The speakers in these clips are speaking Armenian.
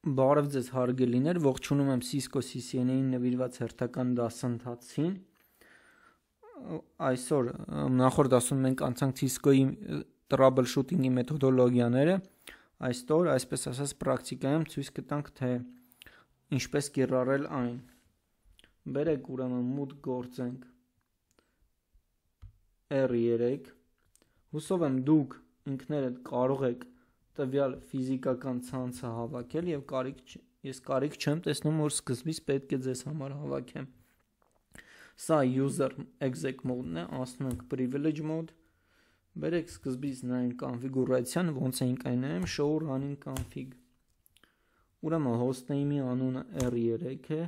Բարև ձեզ հարգելիներ, ողջունում եմ Cisco CCNA-ին նվիրված հերթական դասընթացին։ Այսօր նախորդ դասում մենք անցանք Cisco-ի troubleshooting-ի մեթոդոլոգիաները։ Այսօր, այսպես ասած, պրակտիկայում ցույց կտանք, թե ինչպես կիրառել այն։ Բերեք ուրեմն մուտ գործենք R3 Հուսով եմ դուք ինքներդ կարող եք տվյալ ֆիզիկական ցանցը հավաքել եւ կարիք ես կարիք չեմ տեսնում որ սկզբից պետք է ձեզ համար հավաքեմ սա user exec mode-ն է ասում ենք privilege mode բերեք սկզբից նայենք կոնֆիգուրացիան ոնց ենք այն նայում show running config ուրեմն host name-ի անունը r3 է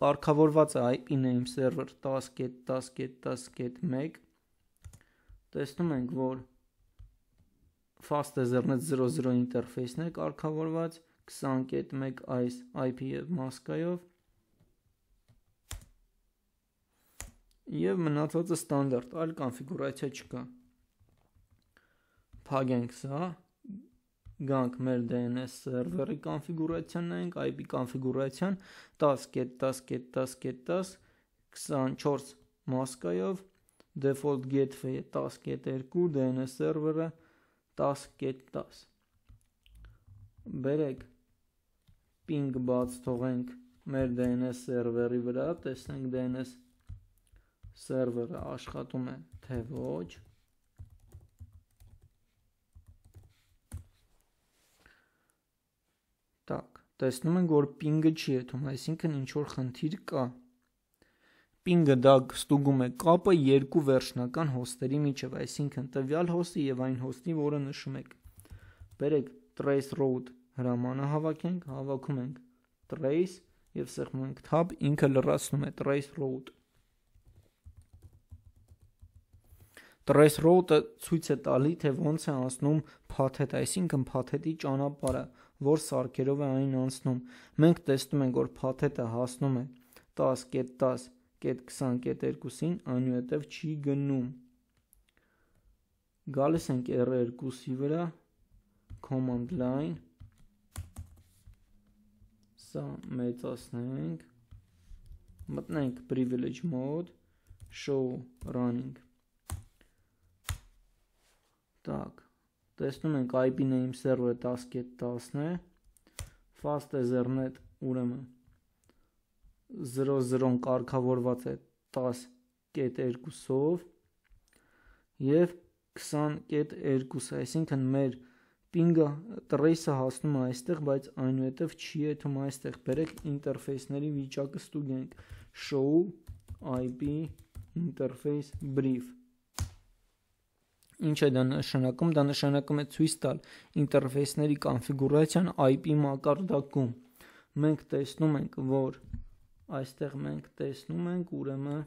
կարգավորված է IP name server 10.10.10.1 տեսնում ենք որ fast ethernet 00 ինտերֆեյսն է կարգավորված 20.1 այս IP եւ մասկայով եւ մնացածը ստանդարտ, այլ կոնֆիգուրացիա չկա։ Փագենք սա, գանք մեր DNS սերվերի կոնֆիգուրացիան նայենք, IP կոնֆիգուրացիան 10.10.10.10 24 մասկայով default gateway-ը 10.2 DNS սերվերը 10.2 10.10 Բերեք ping բաց թողենք մեր DNS սերվերի վրա, տեսնենք DNS սերվերը աշխատում է թե ոչ։ Так, տեսնում ենք, որ ping-ը չի եթում, այսինքն ինչ որ խնդիր կա։ Ping-ը դա ստուգում է կապը երկու վերջնական հոստերի միջև, այսինքն տվյալ հոստի եւ այն հոստի, որը նշում եք։ Բերեք trace route հրամանը հավաքենք, հավաքում ենք trace եւ սեղմում ենք tab, ինքը լրացնում է trace route։ Trace route-ը ցույց է տալի, թե ոնց է անցնում փաթեթ, այսինքն փաթեթի ճանապարհը, որ սարքերով է այն անցնում։ Մենք տեսնում ենք, որ փաթեթը հասնում է 10.10 20.2-ին, այնուհետև չի գնում։ Գալիս ենք R2-ի վրա, command line, սա մեծացնենք, մտնենք privilege mode, show running։ Так, տեսնում ենք IP name server 10.10 է, fast ethernet ուրեմն 0-0-ն կարգավորված է 10.2-ով եւ 20.2, այսինքն մեր ping-ը trace-ը հասնում է այստեղ, բայց այնուհետև չի եթում այստեղ։ Բերեք ինտերֆեյսների վիճակը ստուգենք show IP interface brief Ինչ է դա նշանակում։ Դա նշանակում է ցույց տալ ինտերֆեյսների կոնֆիգուրացիան IP մակարդակում։ Մենք տեսնում ենք, որ այստեղ մենք տեսնում ենք ուրեմն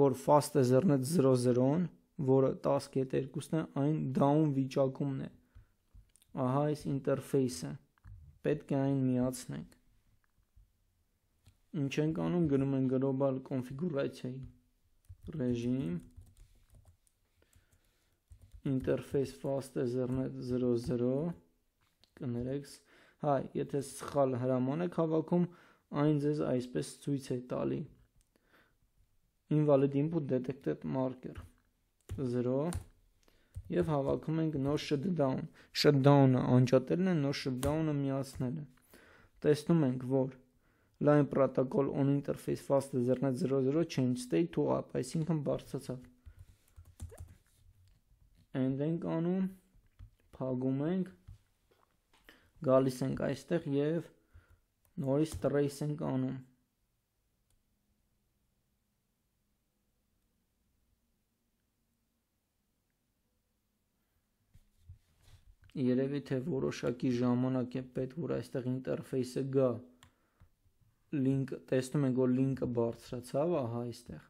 որ fast ethernet 00-ն, որը 10.2-ն է, այն down վիճակումն է։ Ահա այս ինտերֆեյսը։ Պետք է այն միացնենք։ Ինչ ենք անում, գնում ենք global կոնֆիգուրացիայի ռեժիմ interface fast ethernet 00 կներեք հայ եթե սխալ հրաման եք հավաքում այն ձեզ այսպես ցույց է տալի. Invalid input detected marker 0 եւ հավաքում ենք no shutdown shutdown-ը անջատելն է no shutdown-ը միացնելը տեսնում ենք որ line protocol on interface fast ethernet 00 change state to up այսինքն բարձրացավ end ենք անում փակում ենք գալիս ենք այստեղ եւ նորից trace ենք անում երևի թե որոշակի ժամանակ է պետք որ այստեղ ինտերֆեյսը գա link տեսնում ենք որ link-ը բարձրացավ ահա այստեղ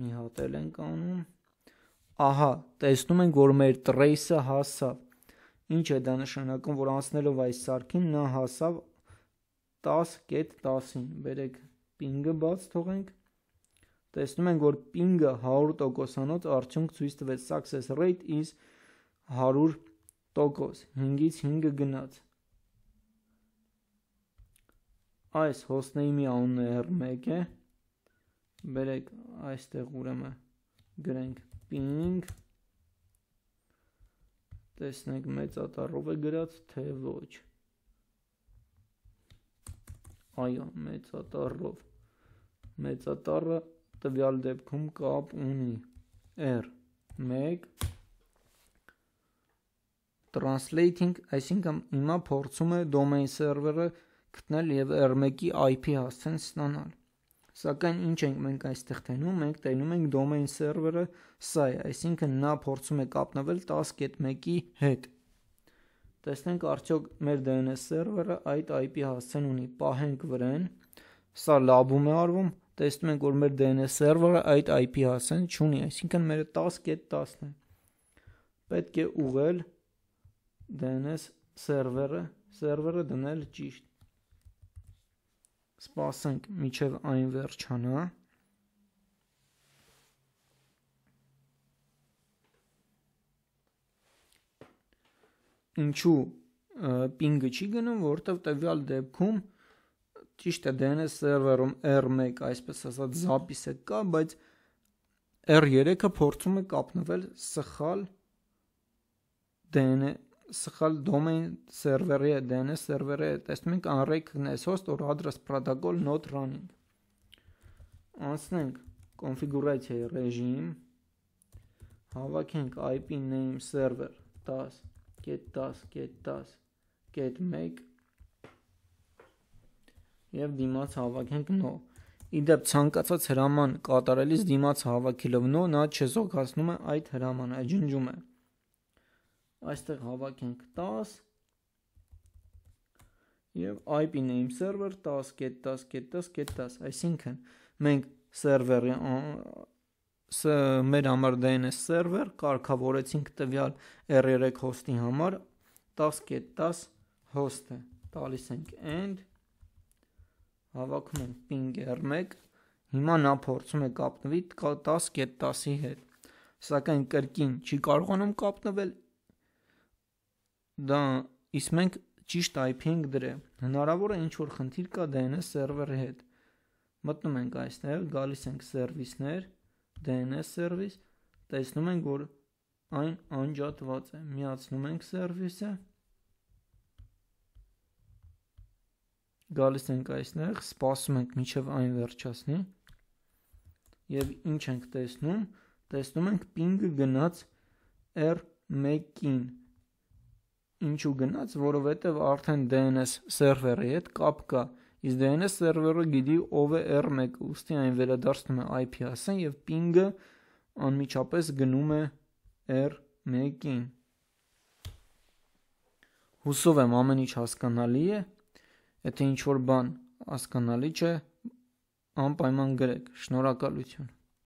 մի հատ էլ ենք անում ահա տեսնում ենք որ մեր trace-ը հասավ ինչ է դա նշանակում որ անցնելով այս սարքին նա հասավ 10.10-ին բերեք ping-ը բաց թողենք տեսնում ենք, որ ping-ը 100%-անոց արդյունք ցույց տվեց success rate is 100%, 5-ից 5-ը գնաց։ Այս hostname-ի անունը r1 է։ Բերեք այստեղ ուրեմն գրենք ping տեսնենք մեծատառով է գրած, թե ոչ։ Այո, մեծատառով։ Մեծատառը տվյալ դեպքում կապ ունի R1 translating, այսինքն հիմա փորձում է domain server-ը գտնել եւ R1-ի IP հասցեն ստանալ։ Սակայն ինչ ենք մենք այստեղ տենում, մենք տենում ենք domain server-ը սա է, այսինքն նա փորձում է կապնվել 10.1-ի հետ։ Տեսնենք արդյոք մեր DNS server-ը այդ IP հասցեն ունի։ Պահենք վրան։ Սա լաբում է արվում, տեսնում ենք, որ մեր DNS սերվերը այդ IP հասցեն չունի, այսինքն մերը 10.10-ն է։ Պետք է ուղղել DNS սերվերը, սերվերը դնել ճիշտ։ Սպասենք, միջև այն վերջանա։ Ինչու ping-ը չի գնում, որտեղ տվյալ դեպքում ճիշտ է DNS սերվերում R1 այսպես ասած zapis-ը կա, բայց R3-ը փորձում է կապնվել սխալ DNS սխալ domain սերվերի է DNS է տեսնում ենք unrecognized host or address protocol not running անցնենք կոնֆիգուրացիայի ռեժիմ հավաքենք IP name server 10.10.10.1 եւ դիմաց հավաքենք no։ Իդեպ ցանկացած հրաման կատարելիս դիմաց հավաքելով no նա չզոգացնում է այդ հրամանը, ջնջում է։ Այստեղ հավաքենք 10 եւ IP name server 10.10.10.10, այսինքն մենք սերվերի մեր համար DNS սերվեր կարգավորեցինք տվյալ R3 հոստի համար 10.10 host-ը տալիս ենք end հավաքում ենք ping-r1 հիմա նա փորձում է կապնվի 10.10-ի հետ սակայն կրկին չի կարողանում կապնվել դա իսկ մենք ճիշտ IP-ենք դրել հնարավոր է ինչ որ խնդիր կա DNS սերվերի հետ մտնում ենք այստեղ գալիս ենք սերվիսներ DNS սերվիս տեսնում ենք որ այն անջատված է միացնում ենք սերվիսը գալիս ենք այստեղ, սպասում ենք միջև այն վերջացնի եւ ինչ ենք տեսնում, տեսնում ենք ping-ը գնաց R1-ին ինչու գնաց, որովհետև արդեն DNS սերվերի հետ կապ կա, իսկ DNS սերվերը գիտի ով է R1, ուստի այն վերադարձնում է IP հասցեն եւ ping-ը անմիջապես գնում է R1-ին։ Հուսով եմ ամեն ինչ հասկանալի է։ Եթե ինչ-որ բան հասկանալի չէ, անպայման գրեք։ Շնորհակալություն։